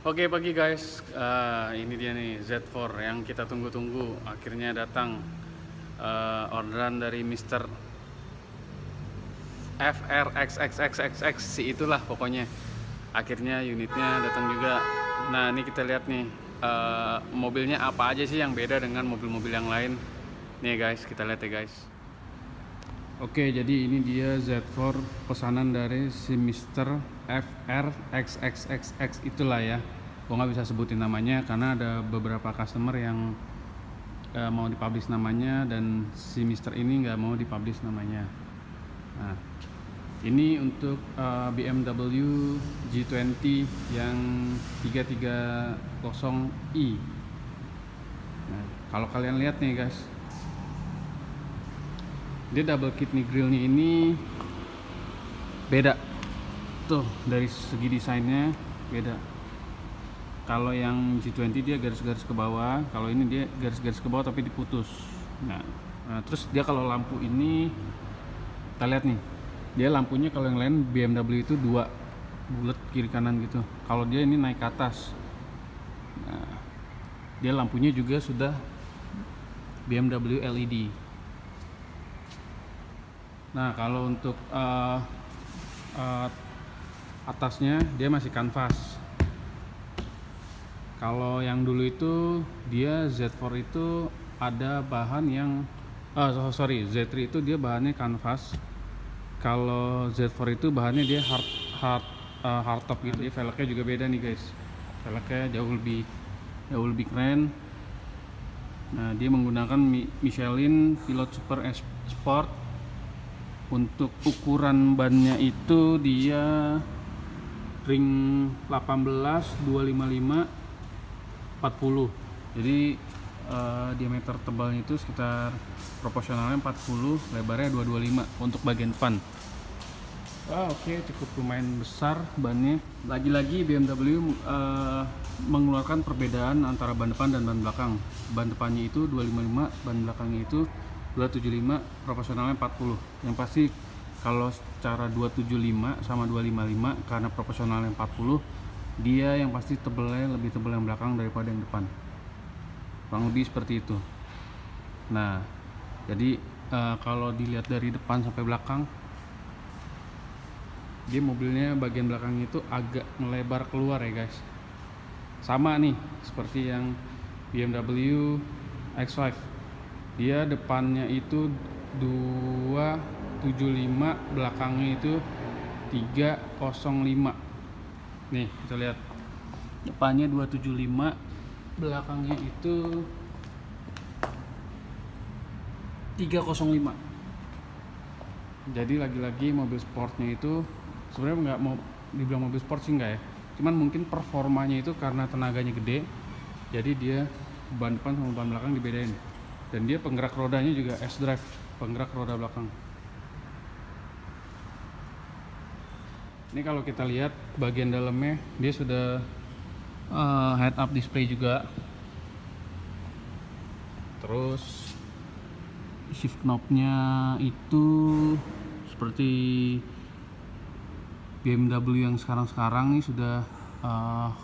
Oke pagi guys, uh, ini dia nih Z4 yang kita tunggu-tunggu. Akhirnya datang uh, orderan dari Mr. FRXXXXX si itulah pokoknya. Akhirnya unitnya datang juga. Nah ini kita lihat nih uh, mobilnya apa aja sih yang beda dengan mobil-mobil yang lain. Nih guys kita lihat ya guys. Oke, jadi ini dia Z4 pesanan dari si Mr. FRXXXX itulah ya. Gua nggak bisa sebutin namanya karena ada beberapa customer yang uh, mau dipublish namanya dan si Mr. ini nggak mau dipublish namanya. Nah, ini untuk uh, BMW G20 yang 330i. Nah, kalau kalian lihat nih guys, dia double kidney grillnya ini beda tuh dari segi desainnya beda. Kalau yang G20 dia garis-garis ke bawah kalau ini dia garis-garis ke bawah tapi diputus. Nah, nah terus dia kalau lampu ini kita lihat nih dia lampunya kalau yang lain BMW itu dua bulat kiri kanan gitu. Kalau dia ini naik ke atas. Nah, dia lampunya juga sudah BMW LED Nah kalau untuk uh, uh, atasnya dia masih kanvas. Kalau yang dulu itu dia Z4 itu ada bahan yang oh sorry Z3 itu dia bahannya kanvas. Kalau Z4 itu bahannya dia hard hard uh, hardtop gitu. Jadi velgnya juga beda nih guys. Velgnya jauh lebih jauh lebih keren. Nah dia menggunakan Michelin Pilot Super Sport untuk ukuran bannya itu dia ring 18 255 40 jadi uh, diameter tebalnya itu sekitar proporsionalnya 40 lebarnya 225 untuk bagian depan Wah, oke okay, cukup lumayan besar bannya. Lagi-lagi BMW uh, mengeluarkan perbedaan antara ban depan dan ban belakang. Ban depannya itu 255, ban belakangnya itu 275 proporsionalnya 40 yang pasti kalau secara 275 sama 255 karena proporsionalnya 40 dia yang pasti tebelnya lebih tebal yang belakang daripada yang depan. Kurang lebih seperti itu. Nah jadi uh, kalau dilihat dari depan sampai belakang dia mobilnya bagian belakang itu agak melebar keluar ya guys. Sama nih seperti yang BMW X5 dia depannya itu 275 belakangnya itu 305 nih kita lihat. Depannya 275 belakangnya itu 305 jadi lagi-lagi mobil sportnya itu sebenarnya nggak mau dibilang mobil sport sih enggak ya. Cuman mungkin performanya itu karena tenaganya gede jadi dia ban depan sama ban belakang dibedain. Dan dia penggerak rodanya juga S drive penggerak roda belakang ini kalau kita lihat bagian dalamnya dia sudah uh, head up display juga. Terus shift knobnya itu seperti BMW yang sekarang-sekarang nih sudah uh,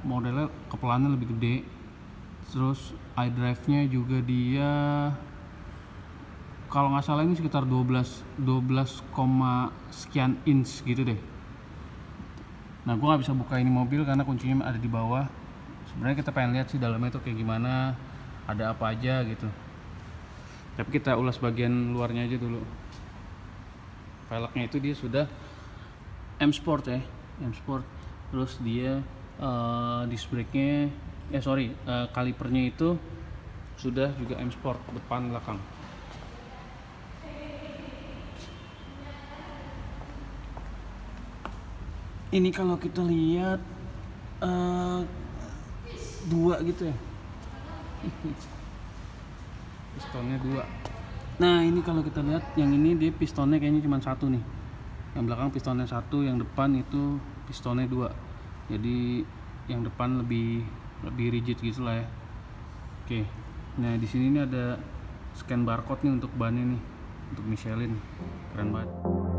modelnya kepelannya lebih gede. Terus iDrive nya juga dia kalau nggak salah ini sekitar 12 12, sekian inch gitu deh nah gue nggak bisa buka ini mobil karena kuncinya ada di bawah. Sebenarnya kita pengen lihat sih dalamnya tuh kayak gimana ada apa aja gitu. Tapi kita ulas bagian luarnya aja dulu. Velgnya itu dia sudah M Sport ya M Sport terus dia uh, disc brake nya eh sorry uh, kalipernya itu sudah juga M Sport depan belakang ini kalau kita lihat uh, dua gitu ya? Pistonnya dua. Nah ini kalau kita lihat yang ini dia pistonnya kayaknya cuma satu nih. Yang belakang pistonnya satu yang depan itu pistonnya dua. Jadi yang depan lebih lebih rigid gitu lah ya. Oke. Nah di sini ini ada scan barcode nih untuk bannya nih untuk Michelin. Keren banget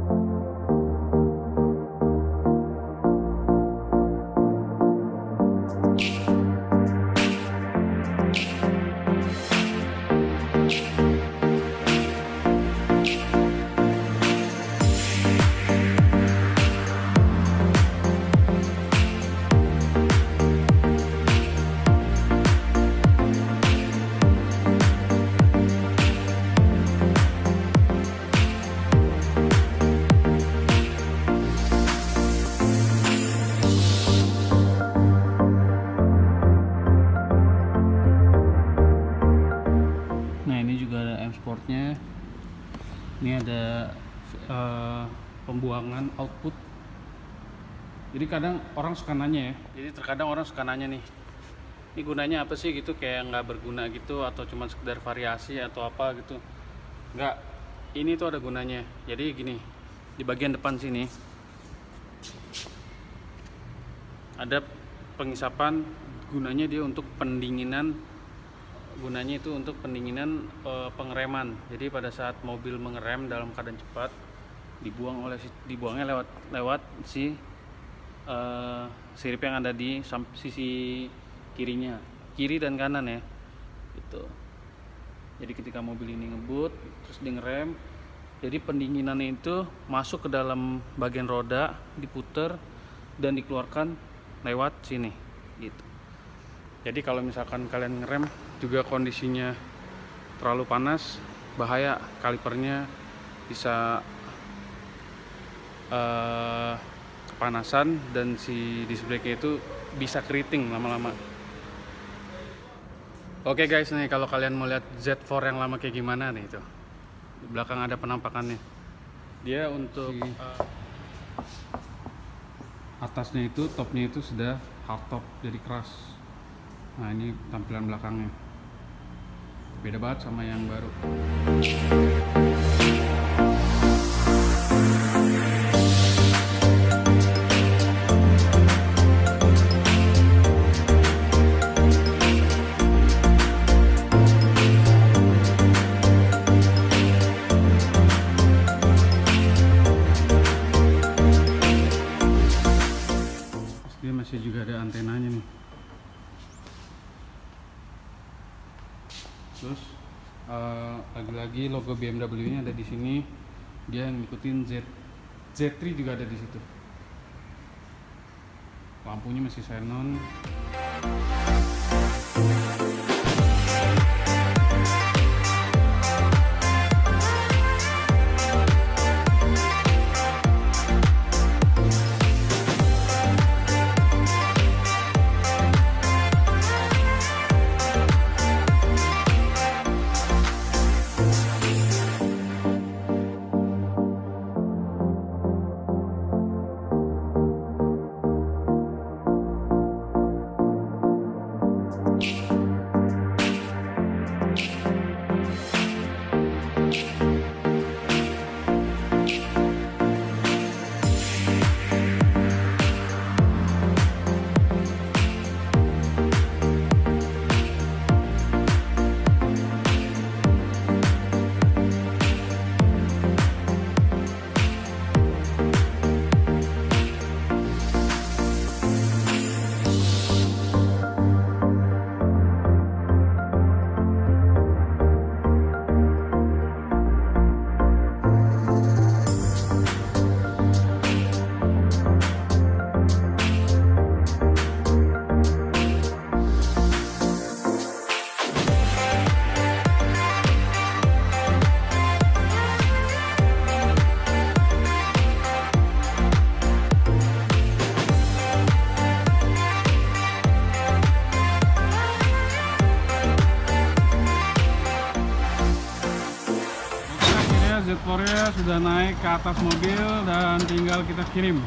pembuangan output. Jadi kadang orang suka nanya ya. Jadi terkadang orang suka nanya nih ini gunanya apa sih? Gitu kayak nggak berguna gitu atau cuma sekedar variasi atau apa gitu. Nggak ini tuh ada gunanya. Jadi gini di bagian depan sini ada pengisapan gunanya dia untuk pendinginan gunanya itu untuk pendinginan e, pengereman. Jadi pada saat mobil mengerem dalam keadaan cepat dibuang oleh dibuangnya lewat lewat si e, sirip yang ada di sisi kirinya. Kiri dan kanan ya. Itu jadi ketika mobil ini ngebut terus di ngerem jadi pendinginannya itu masuk ke dalam bagian roda diputer dan dikeluarkan lewat sini. Gitu. Jadi kalau misalkan kalian ngerem juga kondisinya terlalu panas bahaya kalipernya bisa uh, kepanasan dan si disc brake itu bisa keriting lama-lama. Oke guys nih kalau kalian mau lihat Z4 yang lama kayak gimana nih itu. Di belakang ada penampakannya. Dia untuk si, uh, atasnya itu topnya itu sudah hardtop jadi keras. Nah ini tampilan belakangnya. Beda banget sama yang baru juga ada antenanya nih. Terus uh, lagi-lagi logo BMW nya ada di sini. Dia ngikutin Z. Z3 juga ada di situ. Lampunya masih xenon Z4 nya sudah naik ke atas mobil dan tinggal kita kirim